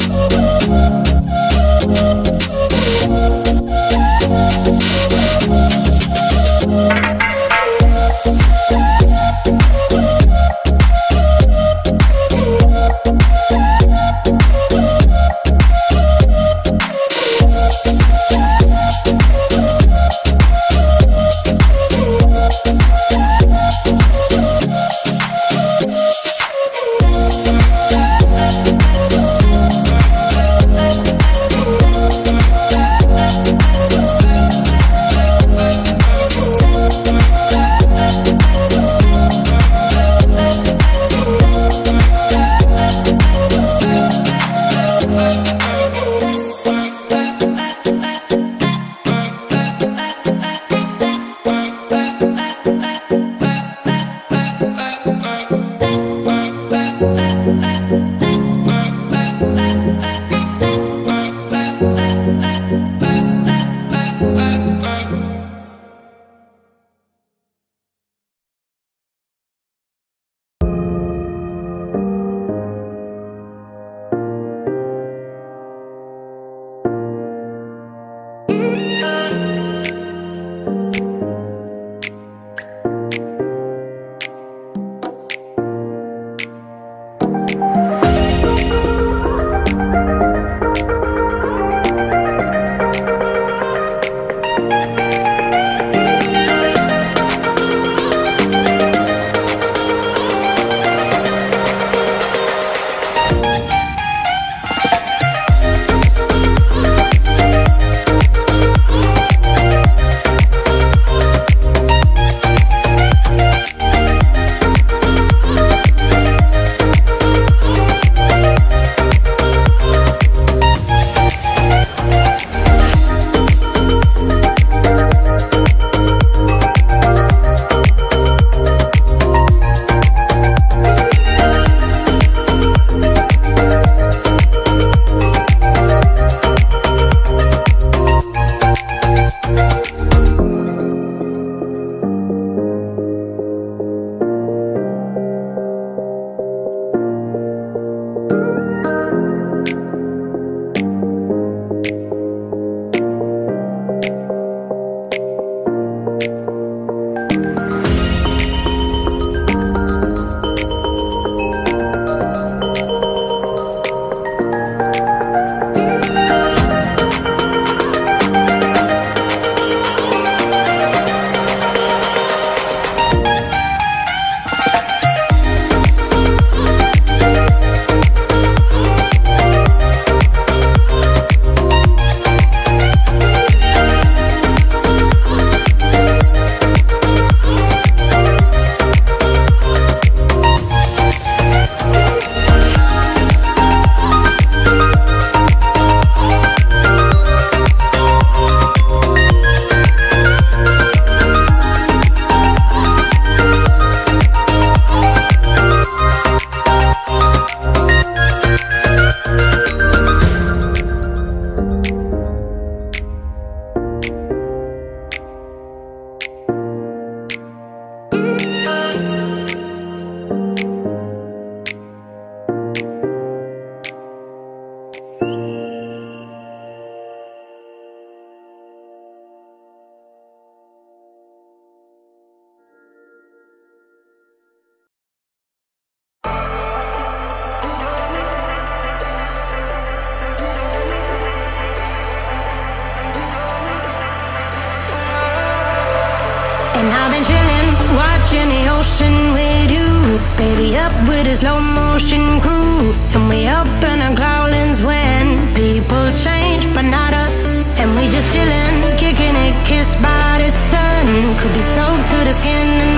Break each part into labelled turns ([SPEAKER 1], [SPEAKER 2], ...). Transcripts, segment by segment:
[SPEAKER 1] Thank and chilling, watching the ocean with you. Baby, up with a slow motion crew. And we up in our growlings when people change, but not us. And we just chilling, kicking it, kissed by the sun. Could be soaked to the skin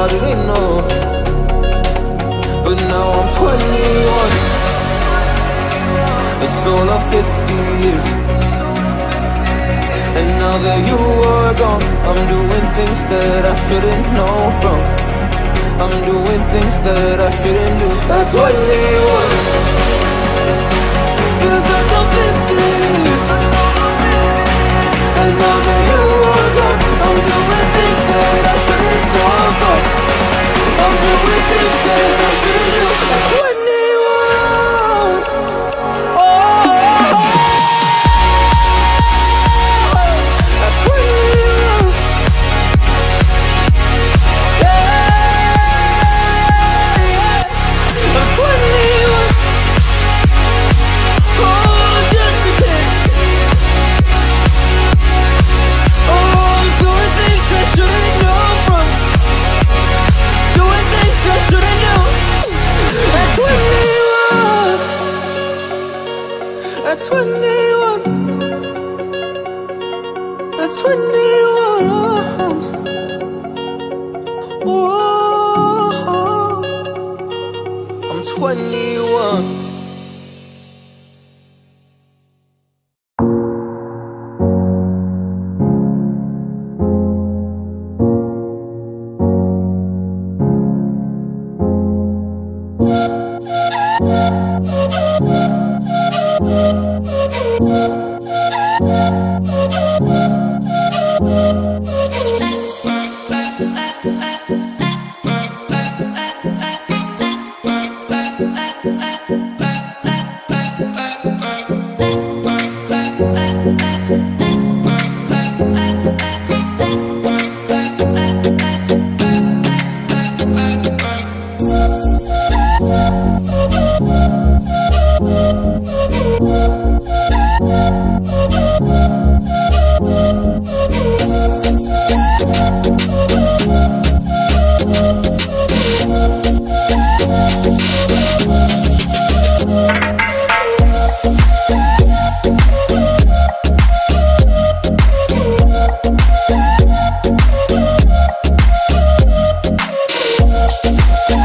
[SPEAKER 2] I didn't know. But now I'm 21. It's all of 50 years. And now that you are gone, I'm doing things that I shouldn't know from. I'm doing things that I shouldn't do. At 21, feels like I'm 50s. And now that you are gone, I'm doing things that I Thank